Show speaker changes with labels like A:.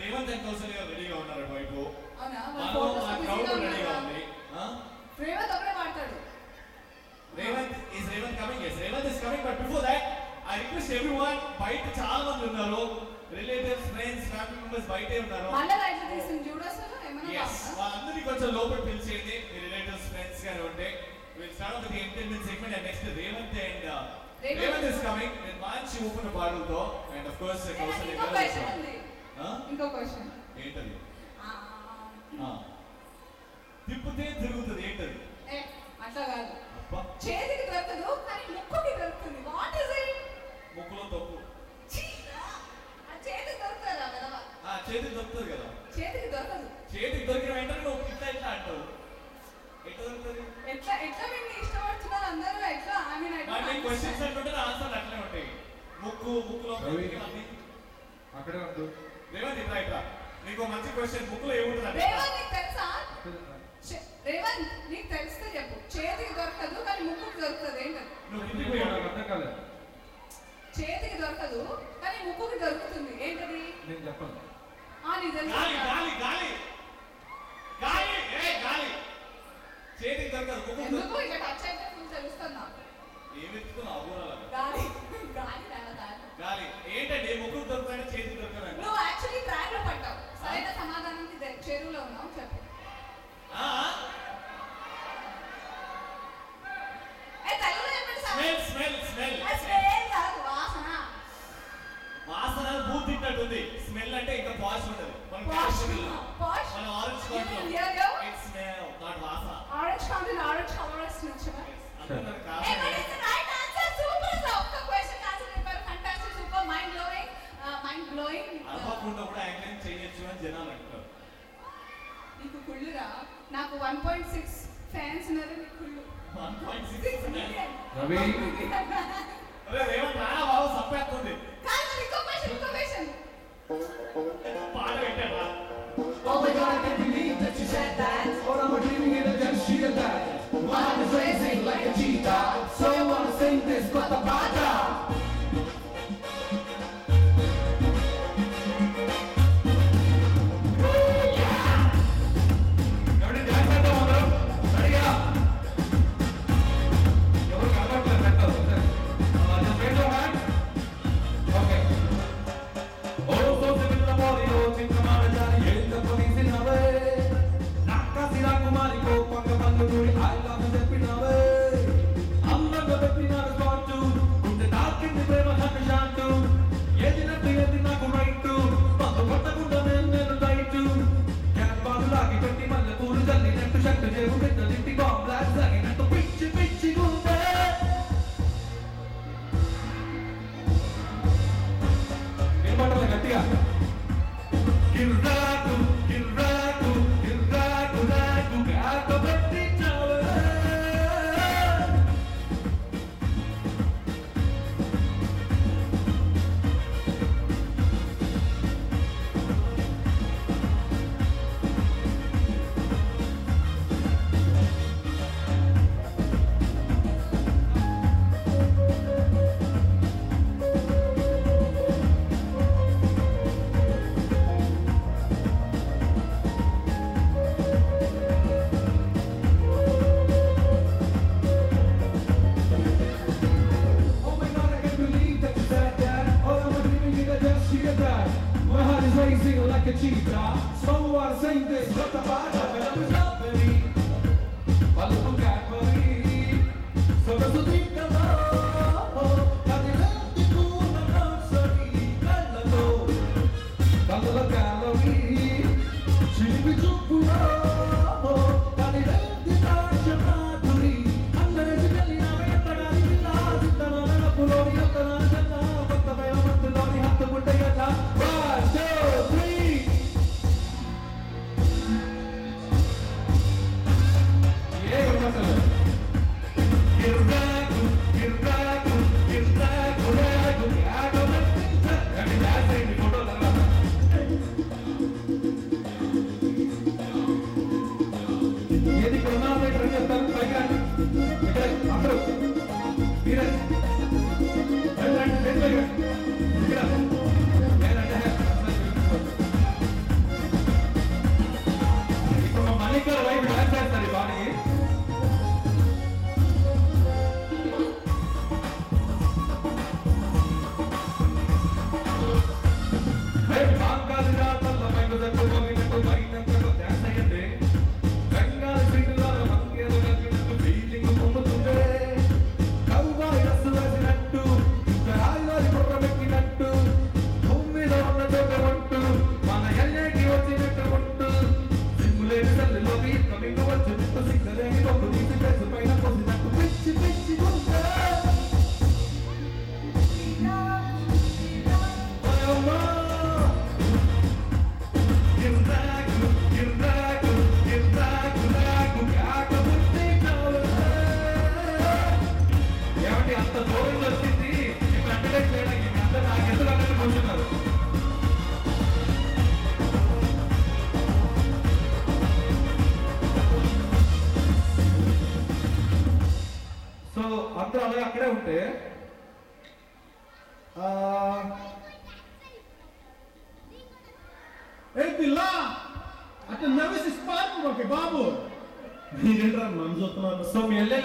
A: Revanth and రెడీగా ఉన్నారు మా క్రౌడ్ రెడీగా ఉంది?
B: Revanth
A: Revanth Revanth coming yes Revanth is coming but before that I request everyone బయట చాలా మంది ఉన్నారు. రిలేటివ్స్ ఫ్రెండ్స్ ఫ్యామిలీ మెంబర్స్ బయటే ఉన్నారు? వాళ్ళందరినీ కొంచెం లోపల పిలిచేయండి. మీ రిలేటివ్స్ ఫ్రెండ్స్ గాని ఉంటే. Will start with the entertainment segment and next Revanth and
B: Revanth
A: Revanth is coming with మంచి ఊపిన పాటలతో అండ్ ఆఫ్ కోర్స్
B: ఇంకో
A: గారు
B: ఇంకో క్వశ్చన్
A: ఏంటది? ఆ. తిప్పితే తిరుగుతుంది ఏంటది?
B: అట్లా కాదు. చేతికి దొరకదు కానీ ముక్కుకి దొరుకుతుంది వాట్ ఇస్ ఇట్
A: ముక్కులో తప్పు.
B: ఆ చేతికి దొరుకుతుందా విధవ.
A: ఆ చేతికి దొరుకుతుంది కదా.
B: చేతికి దొరకదు.
A: చేతికి దొరికిన వెంటనే నువ్వు ఇట్లా ఇట్లా అంటావు? ఎట్లా దొరుకుతుంది?
B: ఎట్లా ఎట్లా మీరు ఇష్టపడుతున్నారు అందరూ? ఎట్లా? ఐ మీన్
A: అంటే క్వశ్చన్స్ అంటుంటే ఆన్సర్ అట్లే ఉంటాయి. ముక్కు ముక్కులో
C: అక్కడే ఉండు.
A: రేవంత్ ఇట్లా ఇట్లా. నీకు మంచి క్వశ్చన్ ముక్కులో ఏముంటుంది అంటే
B: రేవంత్ నీకు తెలుసా? రేవంత్ నీకు తెలిస్తే చెప్పు. చేతికి దొరకదు కానీ ముక్కుకి దొరుకుతుంది ఏంటది?
A: నువ్వు
C: ఇంటికి
A: ఇంటికి
C: పోయాడు,
A: పోయావు
C: అర్థం కాలేదు.
B: చేతికి దొరకదు కానీ ముక్కుకి దొరుకుతుంది. ఏంటది?
C: నేను చెప్పను.
B: ఆ నీకు తెలుసా
A: గాలి గాలి గాలి. గాలి ఏ గాలి. చేతికి దొరకదు ముక్కు
B: ఎందుకు ఇట్లా టచ్ అయితే ఫుల్ తెలుస్తుంది? నాకు
A: ఏమి ఎత్తుకున్నావు
B: గాలి గాలి
A: ఏంటంటే ముక్కు అనుకోకుండా కూడా యాంకరింగ్ చేయొచ్చు అని జనాలు అంటారు.
B: నీకు కుళ్ళురా? నాకు 1.6 ఫ్యాన్స్ ఉన్నారు నీకు కుళ్ళు.
A: 1.6
B: million
C: Ravi.
D: I love you. Mantralayam అక్కడే ఉంటే
E: ఏంటి ఇలా అంటే నవ్వేసి ఇస్తాను ఓకే బాబు మీరేంటారు మనం చూస్తున్నాను
D: సో మీ వెళ్ళే